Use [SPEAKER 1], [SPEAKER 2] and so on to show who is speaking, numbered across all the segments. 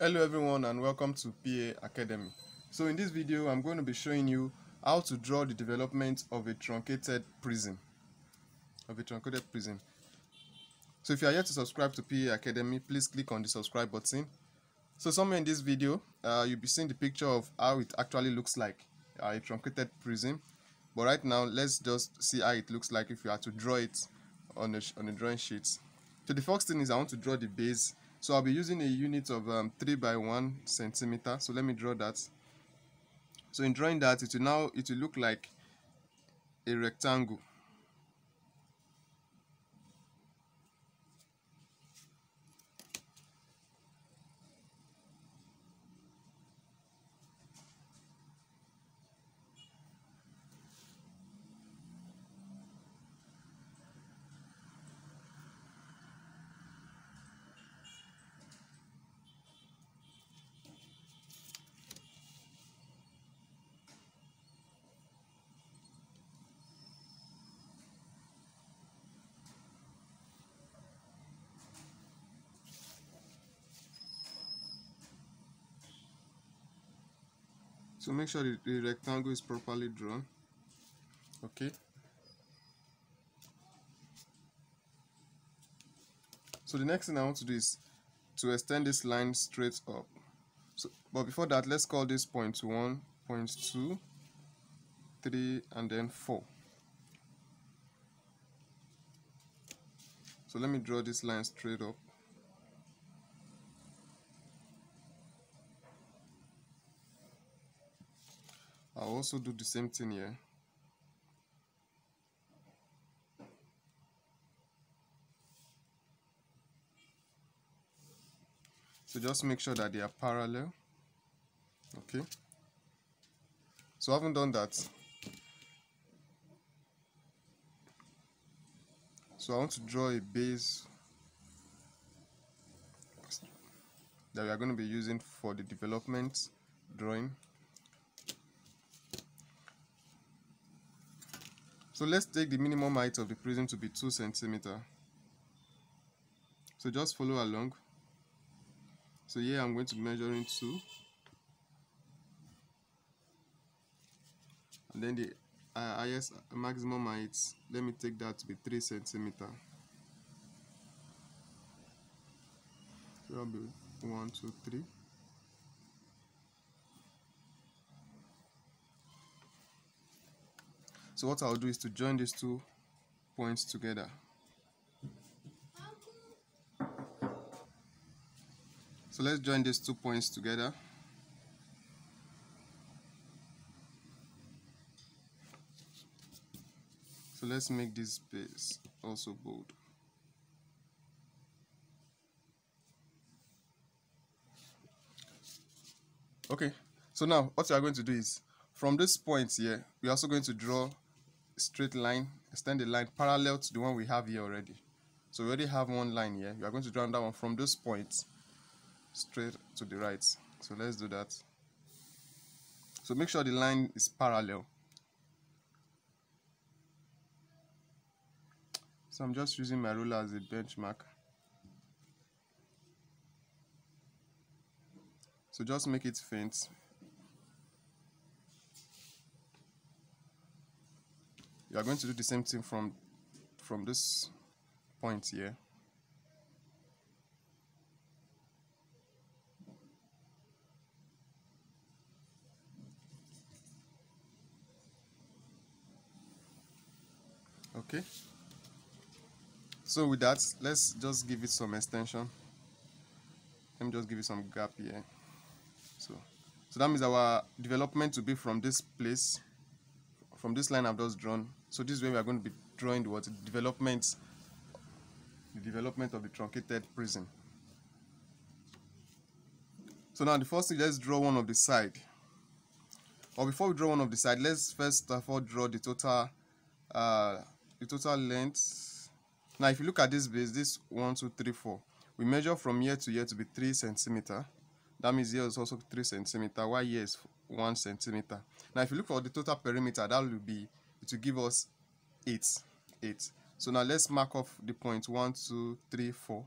[SPEAKER 1] Hello everyone and welcome to PA Academy. So in this video I'm going to be showing you how to draw the development of a truncated prism. Of a truncated prism. So if you are yet to subscribe to PA Academy, please click on the subscribe button. So somewhere in this video, uh, you'll be seeing the picture of how it actually looks like uh, a truncated prism. But right now, let's just see how it looks like if you are to draw it on a, on a drawing sheet. So the first thing is I want to draw the base so I'll be using a unit of um, 3 by 1 centimeter. So let me draw that. So in drawing that, it will now it will look like a rectangle. So make sure the, the rectangle is properly drawn. Okay. So the next thing I want to do is to extend this line straight up. So, but before that, let's call this point 1, point 2, 3, and then 4. So let me draw this line straight up. Also do the same thing here. So just make sure that they are parallel. Okay. So I haven't done that. So I want to draw a base that we are going to be using for the development drawing. So let's take the minimum height of the prism to be 2 centimeter. So just follow along. So here I'm going to be measuring 2. And then the uh, highest maximum height, let me take that to be 3 centimeter. So that'll be 1, 2, 3. So what I'll do is to join these two points together. So let's join these two points together. So let's make this space also bold. Okay, so now what we are going to do is from this point here, we're also going to draw straight line, extend the line parallel to the one we have here already. So we already have one line here. You are going to draw that one from this point straight to the right. So let's do that. So make sure the line is parallel. So I'm just using my ruler as a benchmark. So just make it faint. You are going to do the same thing from from this point here. Okay. So with that let's just give it some extension. Let me just give it some gap here. So so that means our development to be from this place from this line I've just drawn so this is where we are going to be drawing the what development the development of the truncated prism. So now the first thing let's draw one of the side. Or before we draw one of the side, let's first of all draw the total uh, the total length. Now if you look at this base, this one, two, three, four, we measure from here to here to be three centimeter. That means here is also three centimeter, while here is one centimeter. Now if you look for the total perimeter, that will be it will give us 8 8 so now let's mark off the point 1 2 3 4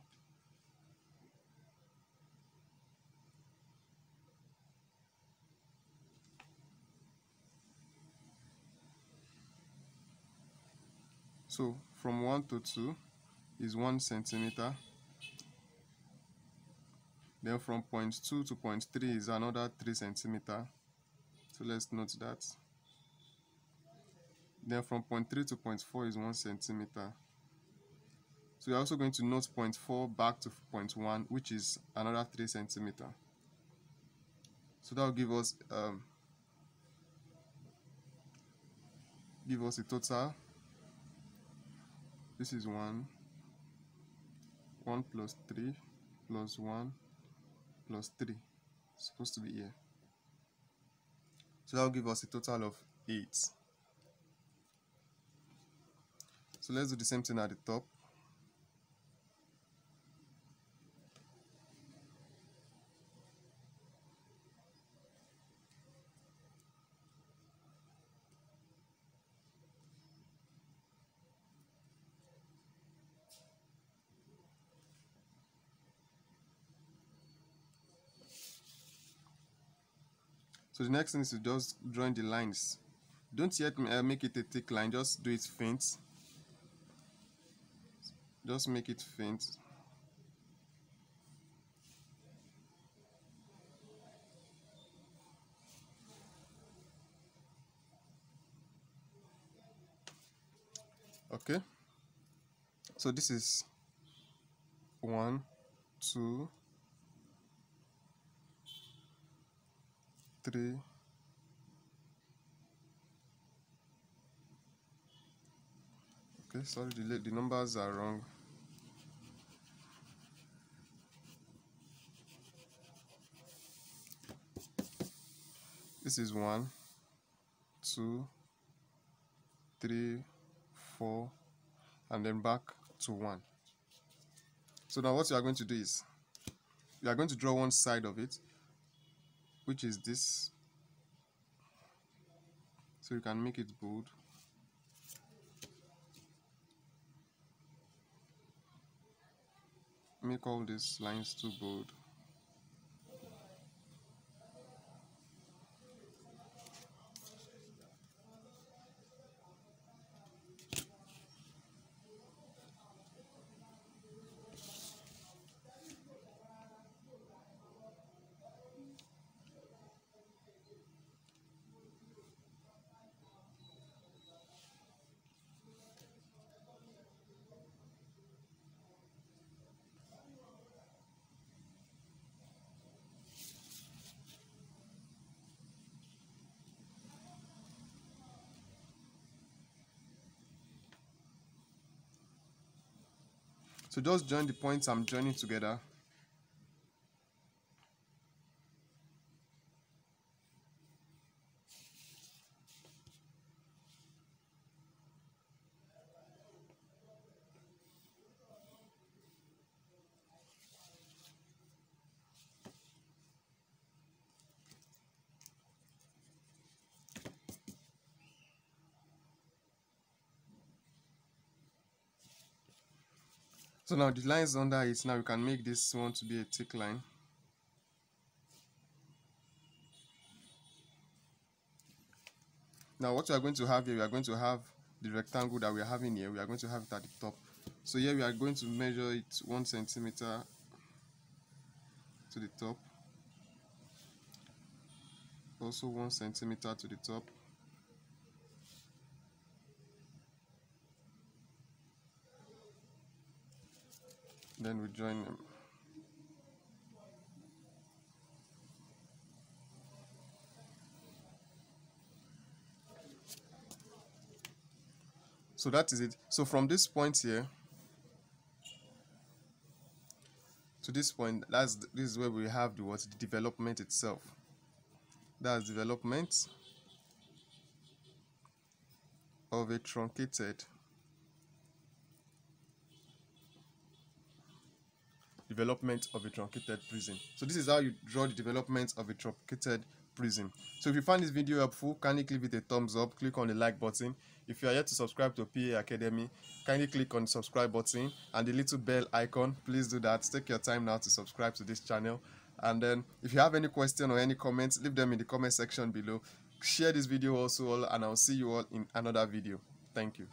[SPEAKER 1] So from 1 to 2 is 1 centimeter. Then from point 2 to point 3 is another 3 centimeter. So let's note that then from point 3 to point 4 is 1 centimeter. So you're also going to note point 4 back to point 1 which is another 3 centimeter. So that will give us um, give us a total. This is 1 1 plus 3 plus 1 plus 3 it's supposed to be here. So that will give us a total of 8 so let's do the same thing at the top So the next thing is to just join the lines. Don't yet uh, make it a thick line, just do it faint. Just make it faint. Okay. So this is one, two, three okay sorry the, the numbers are wrong this is one two three four and then back to one. So now what you are going to do is you are going to draw one side of it which is this. So you can make it bold. Make all these lines too bold So just join the points I'm joining together. So now the lines under it, now we can make this one to be a thick line. Now what we are going to have here, we are going to have the rectangle that we are having here, we are going to have it at the top. So here we are going to measure it one centimeter to the top. Also one centimeter to the top. Then we join them. So that is it. So from this point here to this point that's this is where we have the what? The development itself. That's development of a truncated development of a truncated prism. So this is how you draw the development of a truncated prism. So if you find this video helpful, kindly give it a thumbs up, click on the like button. If you are yet to subscribe to PA Academy, kindly click on the subscribe button and the little bell icon. Please do that. Take your time now to subscribe to this channel. And then if you have any question or any comments, leave them in the comment section below. Share this video also and I'll see you all in another video. Thank you.